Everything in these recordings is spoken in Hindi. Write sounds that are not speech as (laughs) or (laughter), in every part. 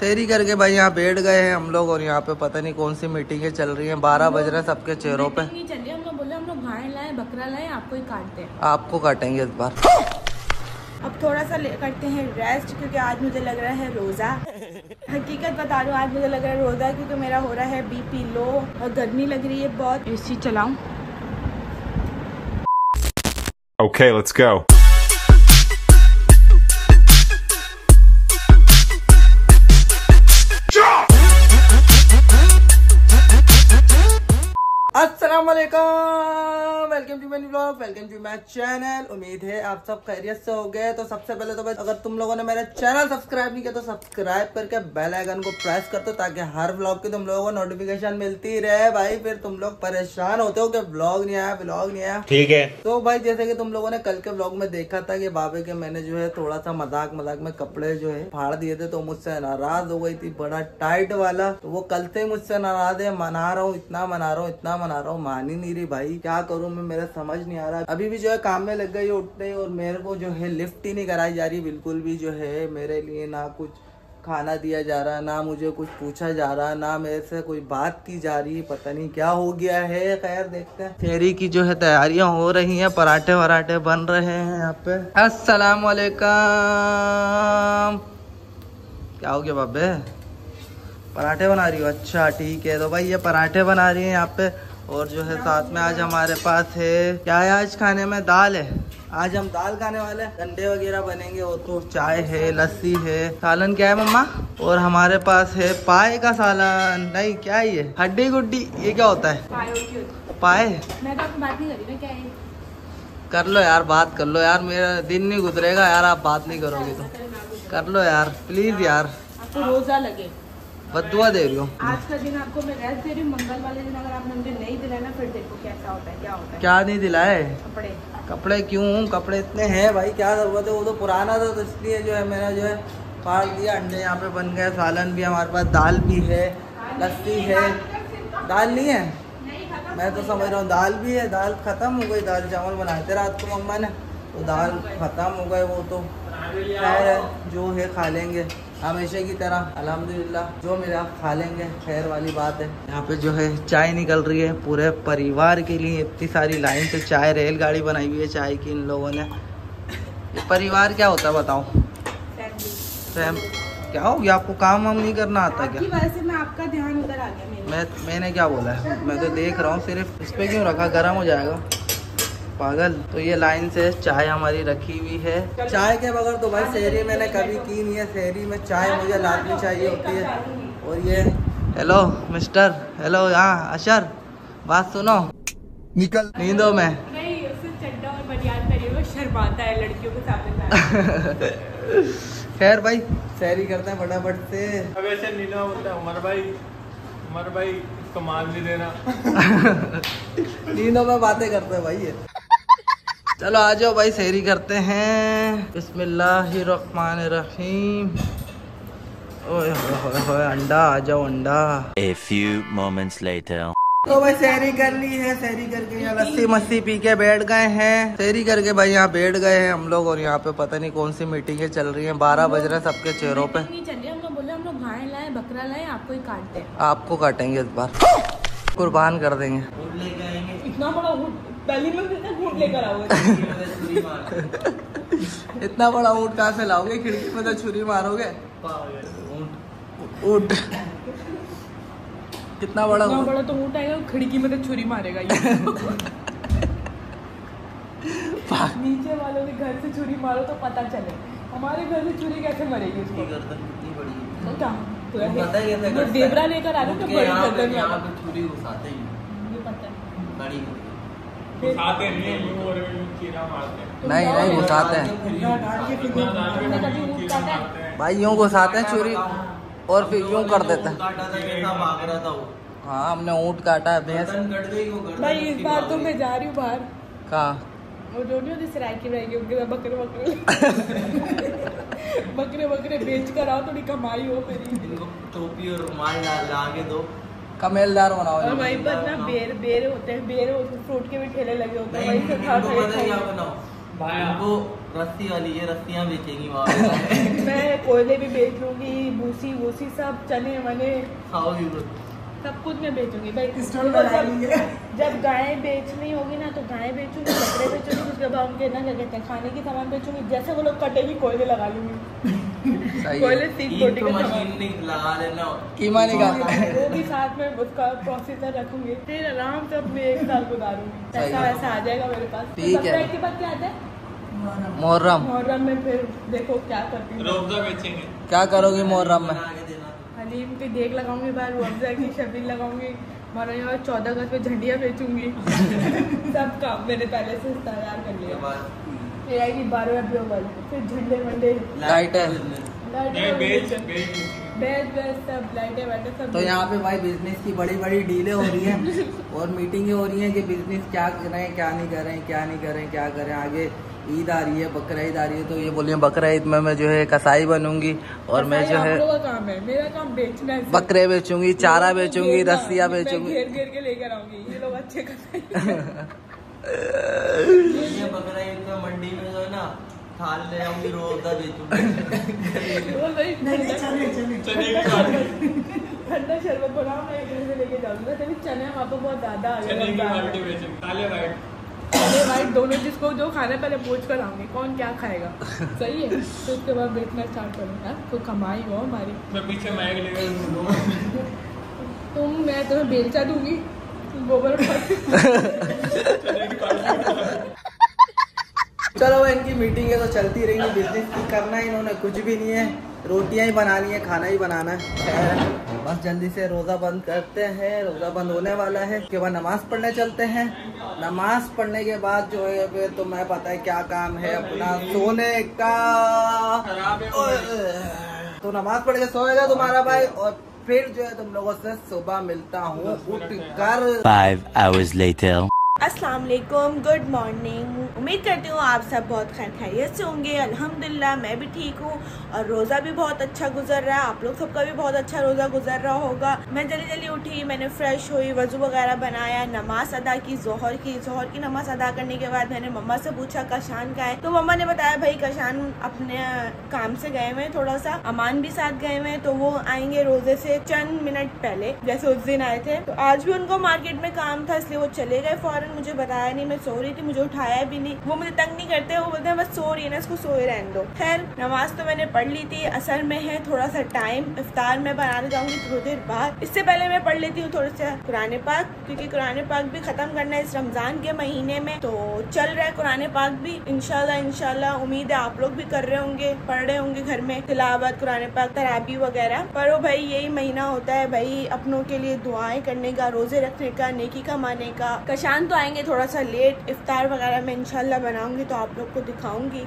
फेरी करके भाई यहाँ बैठ गए हैं हम लोग और यहाँ पे पता नहीं कौन सी मीटिंगें चल रही हैं। बारह बज रहे हैं सबके चेहरों पे। नहीं चलिए हम लोग बोले हम लोग गाय लाए बकरा लाए आपको ही काटते हैं। आपको काटेंगे इस बार। अब थोड़ा सा करते हैं रेस्ट क्योंकि आज मुझे लग रहा है रोज़ा। (laughs) हकीकत बता दूँ आज मुझे लग रहा है रोज़ा क्योंकि मेरा हो रहा है बीपी लो और गर्मी लग रही है बहुत। एसी चलाऊं। Okay, let's go. Welcome to my channel उम्मीद है आप सब खैरियत से हो गए तो सबसे पहले तो भाई अगर तुम लोगों ने मेरा चैनल सब्सक्राइब नहीं किया तो सब्सक्राइब करके बेल आइकन को प्रेस कर दो ताकि हर ब्लॉग की तुम लोगों को नोटिफिकेशन मिलती रहे। भाई फिर तुम लोग परेशान होते हो कि ब्लॉग नहीं आया ब्लॉग नहीं आया। ठीक है। तो भाई जैसे कि तुम लोगों ने कल के ब्लॉग में देखा था कि बाबे के मैंने जो है थोड़ा सा मज़ाक मज़ाक में कपड़े जो है फाड़ दिए थे तो मुझसे नाराज़ हो गई थी बड़ा टाइट वाला। तो वो कल से मुझसे नाराज़ है मना रहा हूँ इतना मना रहा हूँ इतना मना रहा हूँ मान ही नहीं रही भाई। क्या करूँ मैं? मेरा समझ नहीं आ रहा अभी भी जो है काम में लग गई है उठने और मेरे को जो है लिफ्ट ही नहीं कराई जा रही, बिल्कुल भी जो है मेरे लिए ना कुछ खाना दिया जा रहा, ना मुझे कुछ पूछा जा रहा, ना मेरे से कोई बात की जा रही, पता नहीं क्या हो गया है। खैर, देखते हैं। फेरी की जो है तैयारियाँ हो रही हैं, पराठे वराठे बन रहे हैं यहाँ पे। अस्सलाम वालेकुम क्या हो गया बाबे? पराठे बना रही हो? अच्छा ठीक है। तो भाई, ये पराठे बना रही है यहाँ पे। और जो है साथ में आज हमारे पास है। क्या है आज खाने में? दाल है। आज हम दाल खाने वाले हैं। अंडे वगैरह बनेंगे। और तो चाय है लस्सी है। सालन क्या है मम्मा? और हमारे पास है पाए का सालन। नहीं क्या है ये? हड्डी गुड्डी ये क्या होता है? पाए मैं तो बात नहीं करी ना क्या है कर लो यार बात कर लो यार। मेरा दिन नहीं गुजरेगा यार आप बात नहीं करोगे तो। कर लो यार प्लीज़ यार। आपको रोज़ा लगे। बदुआ दे रही हो। आज का दिन आपको मैं रेस्ट दे रही हूँ मंगल वाले दिन अगर आपने मुझे नहीं दिलाया ना फिर देखो कैसा होता है क्या होता है। क्या नहीं दिलाए? कपड़े। कपड़े क्यों? कपड़े इतने हैं भाई क्या ज़रूरत है? वो तो पुराना था तो इसलिए जो है मैंने जो है फाड़ दिया अंडे यहाँ पे बन गए सालन भी हमारे पास दाल भी है लस्सी है दाल नहीं है? मैं तो समझ रहा हूँ दाल। भी है दाल खत्म हो गई दाल चावल बनाए थे रात को मम्मा ने तो दाल खत्म हो गए वो तो। खैर जो है खा लेंगे। हमेशा की तरह अल्हम्दुलिल्लाह जो मेरा खा लेंगे खैर वाली बात है। यहाँ पे जो है चाय निकल रही है पूरे परिवार के लिए। इतनी सारी लाइन से चाय रेलगाड़ी बनाई हुई है चाय की इन लोगों ने। परिवार क्या होता है बताओ? फैम क्या हो गया? आपको काम वाम नहीं करना आता क्या? वजह से मैं आपका ध्यान उधर आ गया मैं मैंने क्या बोला है? मैं तो देख रहा हूँ सिर्फ़ इस पर क्यों रखा? गर्म हो जाएगा। पागल। तो ये लाइन से चाय हमारी रखी हुई है। चाय के बगैर तो भाई शहरी मैंने कभी की नहीं है। शहरी में चाय मुझे लाजमी चाहिए होती है। और ये हेलो मिस्टर हेलो यहाँ अशर। बात सुनो। निकल। नींदों में। नहीं उससे चड्डा और बनियान पहने हुए शर्माता है लड़कियों के सामने। (laughs) खैर भाई। शहरी करते हैं फटाफट से। अब ऐसे नीला बोलता है उमर भाई उमर भाई इसको मार नहीं देना। (laughs) नींदों में बातें करते हैं भाई ये। चलो आ जाओ भाई शहरी करते हैं। बिस्मिल्लाहिर्रहमानिर्रहीम। ओए होए होए अंडा आ जाओ अंडा। A few moments later. तो भाई शहरी कर ली है शहरी करके यहाँ लस्सी मस्सी पी के बैठ गए हैं। शहरी करके भाई यहाँ बैठ गए हैं हम लोग और यहाँ पे पता नहीं कौन सी मीटिंगें चल रही हैं। बारह बज रहे हैं सबके चेहरों पे। चलिए हम लोग बोले हम लोग गाय लाए बकरा लाए आपको ही काटते हैं। आपको काटेंगे इस बार। कुर्बान कर देंगे। इतना बड़ा पहली में घूट लेकर आओगे इतना बड़ा ऊँट कहाँ से लाओगे? खिड़की में तो छुरी मारोगे? ऊँट कितना बड़ा इतना बड़ा तो ऊँट आएगा खिड़की में तो छुरी मारेगा ये। नीचे वालों के घर से छुरी मारो तो पता चले। हमारे घर से छुरी कैसे मरेगी उसको? तो क्या? तो देवरा? लेकर आ रहा ऊँट तो बड़ी गर्दन यहाँ पे। छुरी घुसाते ही ये पता है। बड़ी नहीं है यूँ और यूँ कीड़ा मारते हैं। नहीं घुसाते हैं है? भाई यूँ घुसाते हैं छुरी और फिर यूँ कर देते हैं। हाँ हमने ऊँट काटा है भैंस। भाई इस बार तो मैं जा रही हूँ बाहर। कहाँ? वो जो नहीं होती सराय की रहेगी उनके साथ बकरे बकरे (laughs) बकरे बकरे बेच कर आओ थोड़ी कमाई हो मेरी। टोपी और रुमाल ला लाके दो। कमेलदार बनाओ और। वहीं पर ना बेर बेर होते हैं बेर फ्रूट के भी ठेले लगे होते हैं वहीं से खा खा रस्सी वाली है रस्सियाँ बेचेंगी वहाँ (laughs) मैं कोयले भी बेच लूँगी भूसी वूसी सब चने वने। खाओगी सब कुछ मैं बेचूँगी। भाई जब, जब गाय बेचनी होगी ना तो गाय बेचूँगी कपड़े बेचूँगी उसके बाद उनके ना क्या कहते हैं खाने की सामान बेचूँगी जैसे वो लोग कटेगी कोयले लगा लूँगी। तो कीमा निकाल वो भी साथ में उसका प्रोसेसर रखूँगी। फिर आराम से अपने एक साल गुजारूँगी। सही वैसा आ जाएगा मेरे पास। ठीक है। के बाद क्या आता है? मोहर्रम। मुहर्रम। में फिर देखो क्या करती हूँ। क्या करोगी मोहर्रम में? हलीम की देख लगाऊँगी बाहर रुअफ़ज़ा की शबीर लगाऊँगी। हमारे यहाँ चौदह अगस्त पे झंडियाँ बेचूँगी। (laughs) सब काम मैंने पहले से तैयार कर लिया। बाद फिर आएगी बारह अप्रैल फिर झंडे वंडे। लाइटर नहीं बेच बेच बेच बेच सब लाइटें वाइटें सब। तो यहाँ पे भाई बिज़नेस की बड़ी बड़ी डीलें हो रही हैं (laughs) और मीटिंगें हो रही हैं कि बिज़नेस क्या कर रहे हैं क्या नहीं कर रहे हैं क्या नहीं कर रहे हैं क्या करें आगे ईद आ रही है बकरा ईद आ रही है तो ये बोलिए बकरा ईद में मैं जो है कसाई बनूँगी और मैं जो है काम है मेरा काम बेचना है बकरे बेचूँगी चारा बेचूँगी रस्सियाँ बेचूँगी। घेर घेर के लेकर आऊँगी ये लोग अच्छे कसाई (laughs) बकरा ईद मंडी में जो है ना थाल ले आऊँगी रोजा बेचूँगी। वो वही चने की बाल्टी ठंडा शरबत बनाओ मैं घर से लेके जाऊँगा। तभी चने वहाँ पे बहुत ज़्यादा आ गए काले वाइट दोनों जिसको जो खाना पहले पूछ कर आऊँगी कौन क्या खाएगा। सही है? तो उसके बाद बेचना स्टार्ट करूँगा। तो कमाई हो हमारी। मैं पीछे माइक लेकर तुम मैं तुम्हें बेलचा दूँगी। गोबर (laughs) चलो भाई इनकी मीटिंग है तो चलती रहेंगी बिज़नेस की करना है इन्होंने, कुछ भी नहीं है। रोटियाँ ही बनानी है, खाना ही बनाना है। बस जल्दी से रोज़ा बंद करते हैं, रोज़ा बंद होने वाला है। उसके बाद नमाज़ पढ़ने चलते हैं। नमाज़ पढ़ने के बाद जो है फिर तो मैं पता है क्या काम है, अपना सोने का। तो नमाज़ पढ़ के सोएगा तुम्हारा भाई, और फिर जो है तुम लोगों से सुबह मिलता हूँ उठ कर Five hours later. अस्सलाम वालेकुम गुड मॉर्निंग। उम्मीद करती हूँ आप सब बहुत खैर खैरियत से होंगे। अल्हम्दुलिल्लाह, मैं भी ठीक हूँ। और रोज़ा भी बहुत अच्छा गुजर रहा है। आप लोग सबका भी बहुत अच्छा रोज़ा गुजर रहा होगा। मैं जल्दी जल्दी उठी, मैंने फ्रेश हुई, वज़ू वगैरह बनाया, नमाज़ अदा की, जोहर की। जोहर की नमाज़ अदा करने के बाद मैंने मम्मा से पूछा, कशान का है? तो मम्मा ने बताया, भाई, कशान अपने काम से गए हुए थोड़ा सा अमान भी साथ गए हुए हैं तो वो आएँगे रोज़े से चंद मिनट पहले। जैसे उस दिन आए थे। तो आज भी उनको मार्केट में काम था, इसलिए वो चले गए फ़ौरन मुझे बताया नहीं, मैं सो रही थी, मुझे उठाया भी नहीं। वो मुझे तंग नहीं करते, वो बोलते हैं, बस सो रही है ना, इसको सोए रहने दो। खैर, नमाज़ तो मैंने पढ़ ली थी असर में है थोड़ा सा टाइम इफ्तार में बनाने जाऊँगी थोड़ी देर बाद। इससे पहले मैं पढ़ लेती हूँ थोड़ा सा कुरान पाक क्योंकि कुरान पाक भी खत्म करना है इस रमज़ान के महीने में। तो चल रहा है कुरान पाक भी। इनशाला इनशाला उम्मीद है आप लोग भी कर रहे होंगे पढ़ रहे होंगे घर में। तिलावत कुरान पाक तराबी वगैरह। पर वो भाई यही महीना होता है भाई अपनों के लिए दुआएँ करने का रोज़े रखने का नेकी कमाने का। कशान तो आएँगे थोड़ा सा लेट इफ्तार वगैरह मैं इंशाल्लाह बनाऊँगी तो आप लोग को दिखाऊँगी।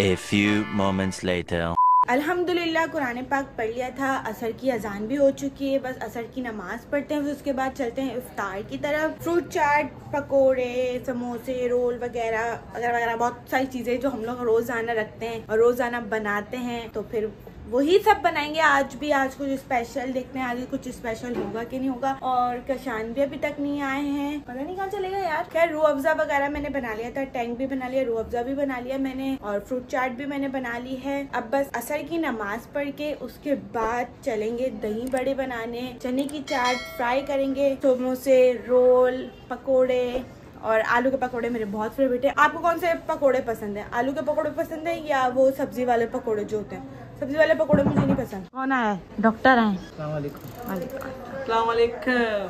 A few moments later. अल्हम्दुलिल्लाह, कुरान पाक पढ़ लिया था। असर की अजान भी हो चुकी है। बस असर की नमाज़ पढ़ते हैं, फिर उसके बाद चलते हैं इफ्तार की तरफ़। फ्रूट चाट, पकोड़े, समोसे, रोल वगैरह वगैरह वगैरह बहुत सारी चीज़ें जो हम लोग रोज़ाना रखते हैं और रोज़ाना बनाते हैं तो फिर वही सब बनाएँगे। आज भी आज कुछ स्पेशल देखते हैं आज कुछ स्पेशल होगा कि नहीं होगा। और कशान भी अभी तक नहीं आए हैं। पता नहीं कहाँ चलेगा यार। खैर रू अफ़ज़ा वगैरह मैंने बना लिया था टैंक भी बना लिया रू अफ़ज़ा भी बना लिया मैंने, और फ्रूट चाट भी मैंने बना ली है। अब बस असर की नमाज़ पढ़ के उसके बाद चलेंगे दही बड़े बनाने। चने की चाट फ्राई करेंगे। समोसे, रोल, पकोड़े और आलू के पकोड़े मेरे बहुत फेवरेट है। आपको कौन से पकोड़े पसंद है? आलू के पकोड़े पसंद है या वो सब्ज़ी वाले पकोड़े जो होते हैं? सब्ज़ी वाले पकोड़े मुझे नहीं पसंद। कौन आया? डॉक्टर आए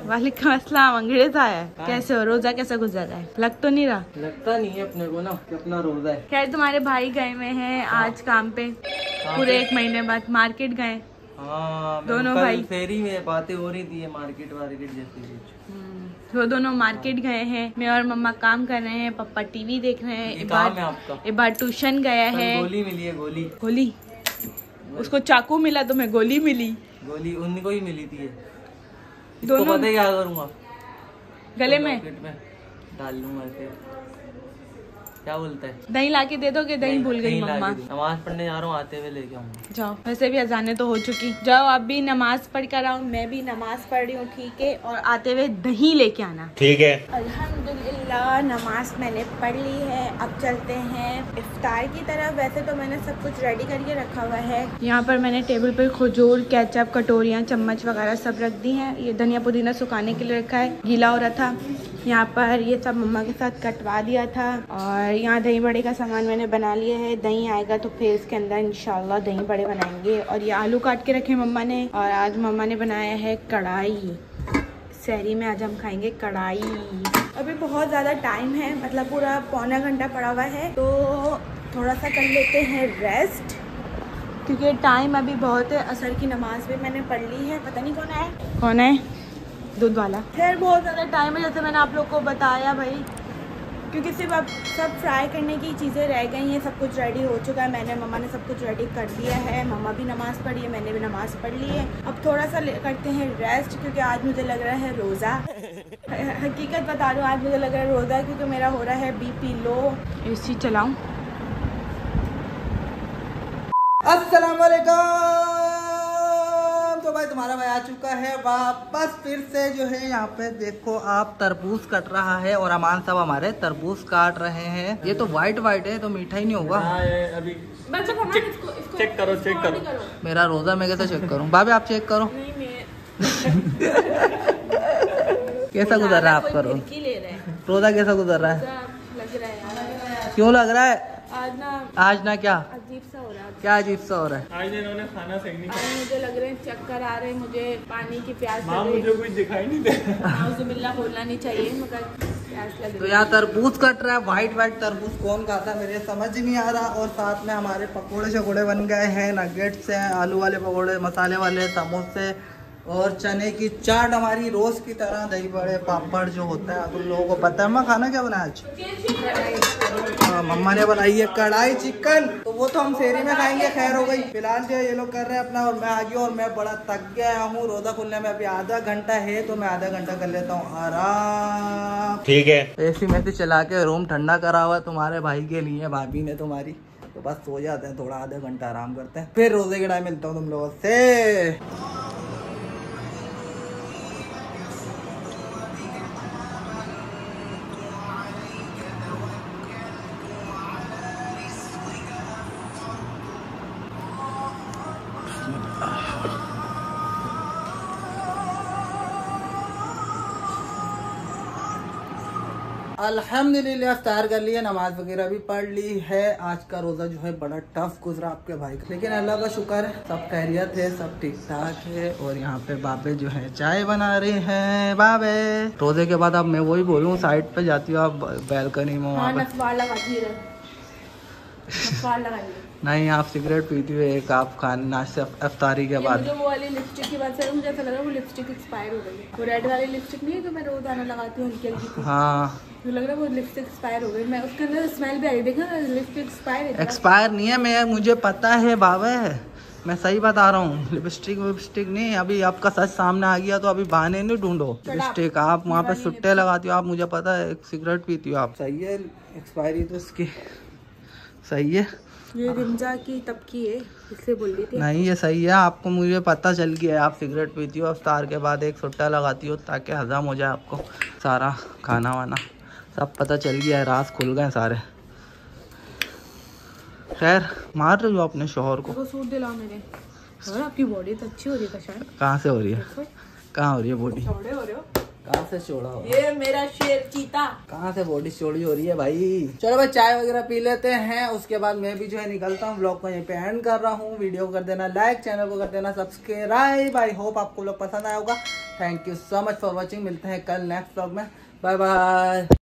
वालेकुम अस्सलाम अंग्रेज़ आया है। कैसे हो? रोजा कैसा गुजर रहा है? लग तो नहीं रहा? लगता नहीं है अपने को ना कि अपना रोजा है। खैर तुम्हारे भाई गए हुए हैं आज काम पे। पूरे एक महीने बाद मार्केट गए। हाँ दोनों भाई। फेरी में बातें हो रही थी मार्केट वार्केट जैसी कुछ। वो दोनों मार्केट गए हैं। मैं और मम्मा काम कर रहे हैं पापा टीवी देख रहे हैं। काम है ट्यूशन गया है। गोली मिली है गोली। गोली? उसको चाकू मिला तो मैं गोली मिली। गोली उनको ही मिली थी दोनों पता है क्या करूँगा? गले में? में। डाल लूँगा क्या बोलते हैं? दही लाके दे दोगे? दही भूल गई मम्मा। नमाज़ पढ़ने जा रहा हूँ आते हुए लेके आऊँगा। जाओ वैसे भी अजाने तो हो चुकी। जाओ आप भी नमाज़ पढ़ कर आओ। मैं भी नमाज़ पढ़ रही हूँ ठीक है? और आते हुए दही लेके आना। ठीक है। अल्हम्दुलिल्लाह नमाज़ मैंने पढ़ ली है। अब चलते हैं इफ्तार की तरफ़। वैसे तो मैंने सब कुछ रेडी करके रखा हुआ है। यहाँ पर मैंने टेबल पर खजूर कैचअप कटोरियाँ चम्मच वगैरह सब रख दी है। ये धनिया पुदीना सुखाने के लिए रखा है। गीला हो रहा था। यहाँ पर ये सब मम्मा के साथ कटवा दिया था और यहाँ दही बड़े का सामान मैंने बना लिया है। दही आएगा तो फिर इसके अंदर इंशाल्लाह दही बड़े बनाएँगे। और ये आलू काट के रखे मम्मा ने और आज मम्मा ने बनाया है कढ़ाई। शहरी में आज हम खाएँगे कढ़ाई। अभी बहुत ज़्यादा टाइम है मतलब पूरा पौना घंटा पड़ा हुआ है तो थोड़ा सा कर लेते हैं रेस्ट क्योंकि टाइम अभी बहुत है, असर की नमाज़ भी मैंने पढ़ ली है। पता नहीं कौन है? कौन है? दूध वाला। खैर बहुत ज़्यादा टाइम है जैसे मैंने आप लोग को बताया भाई। क्योंकि सिर्फ़ अब सब फ्राई करने की चीज़ें रह गई हैं सब कुछ रेडी हो चुका है। मैंने मम्मा ने सब कुछ रेडी कर दिया है। मम्मा भी नमाज़ पढ़ी है मैंने भी नमाज़ पढ़ ली है। अब थोड़ा सा करते हैं रेस्ट क्योंकि आज मुझे लग रहा है रोज़ा। (laughs) हकीकत बता रही हूँ आज मुझे लग रहा है रोज़ा क्योंकि मेरा हो रहा है बीपी लो एसी चलाऊँ अस्सलाम वालेकुम तो भाई तुम्हारा भाई आ चुका है वापस फिर से जो है यहाँ पे देखो आप तरबूज कट रहा है और अमान साहब हमारे तरबूज काट रहे हैं। ये तो वाइट वाइट है तो मीठा ही नहीं होगा। हाँ ये अभी चेक चेक करो चेक करो। मेरा रोजा मैं कैसे चेक करूँ? भाभी आप चेक करो। (laughs) कैसा गुजर रहा है। आपका रोज कैसा गुजर रहा है लग रहा है क्यों लग रहा है? आज ना आज ना क्या? अजीब सा हो रहा है। क्या अजीब सा हो रहा है? आज इन्होंने खाना सही नहीं खाया मुझे लग रहे हैं चक्कर आ रहे हैं मुझे पानी की प्यास माँ लग रही मुझे कुछ दिखाई नहीं दे रहा। है बोलना नहीं चाहिए मगर तो यहाँ तरबूज कट रहा है व्हाइट व्हाइट तरबूज कौन खाता है मेरे समझ नहीं आ रहा। और साथ में हमारे पकोड़े शकोड़े बन गए हैं नगेट्स हैं आलू वाले पकोड़े मसाले वाले समोसे और चने की चाट हमारी रोज की तरह दही बड़े पापड़ जो होता है तुम लोगों को पता है। मैं खाना क्या बनाया आज? हाँ, मम्मा ने बनाई है कढ़ाई चिकन। तो वो तो हम शेरी में खाएँगे खैर हो गई। फ़िलहाल जो ये लोग कर रहे हैं अपना और मैं आ गया और मैं बड़ा थक गया हूँ। रोजा खुलने में अभी आधा घंटा है तो मैं आधा घंटा कर लेता हूँ। आराम। ठीक है। एसी में से चला के रूम ठंडा करा हुआ तुम्हारे भाई के लिए भाभी ने तुम्हारी। तो बस सो जाते हैं थोड़ा आधा घंटा आराम करते हैं। फिर रोज़े के टाइम मिलता हूँ तुम लोगों से। अल्हम्दुलिल्लाह अफ्तार कर लिया नमाज़ वगैरह भी पढ़ ली है। आज का रोज़ा जो है बड़ा टफ गुजरा आपके भाई का। लेकिन अल्लाह का शुक्र है सब खैरियत है सब ठीक ठाक है और यहाँ पे बाबे जो है चाय बना रहे हैं। बाबे रोज़े के बाद अब मैं वही बोलूँ साइड पे जाती हूँ आप बैलकनी में वहाँ नहीं आप सिगरेट पीती हुई एक आप खान नाश्ते अफ्तारी के बाद। मुझे वो वाली लिपस्टिक की बात से मुझे ऐसा लग रहा है वो लिपस्टिक एक्सपायर हो गई है। वो रेड वाली लिपस्टिक नहीं है जो मैं रोज आना लगाती हूँ हल्की हल्की हाँ। मुझे लग रहा है वो लिपस्टिक एक्सपायर हो गई। मैं उसके अंदर स्मेल भी आ रही देखा लिपस्टिक एक्सपायर है एक्सपायर नहीं है मैं मुझे पता है बाबा मैं सही बता रहा हूँ लिपस्टिक विपस्टिक नहीं अभी आपका सच सामने आ गया तो अभी बहाने नहीं ढूंढो। लिपस्टिक आप वहाँ पे सुट्टे लगाती हो आप मुझे पता है सिगरेट पीती हो आप। सही है एक्सपायरी तो इसकी। सही है। ये रिमजा की तब की है इसलिए बोल रही थी नहीं ये सही है आपको मुझे पता चल गया है आप सिगरेट पीती हो अफ्तार के बाद एक सुट्टा लगाती हो ताकि हजम हो जाए आपको सारा खाना वाना। सब पता चल गया है राज खुल गए सारे। खैर मार रही हो अपने शोहर को? वो सूट दिलाओ मेरे आपकी बॉडी तो अच्छी हो रही है कहाँ से हो रही है? कहाँ हो रही है बॉडी हो रहे हो? कहाँ से चोड़ा हो ये मेरा शेर चीता। कहाँ से बॉडी चोड़ी हो रही है भाई? चलो भाई चाय वगैरह पी लेते हैं। उसके बाद मैं भी जो है निकलता हूँ ब्लॉग को यहीं पे एंड कर रहा हूँ। वीडियो को कर देना लाइक चैनल को कर देना सब्सक्राइब आई होप आपको लोग पसंद आया होगा। Thank you so much for watching मिलते हैं कल नेक्स्ट ब्लॉग में। Bye bye